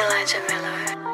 Elijah Miller.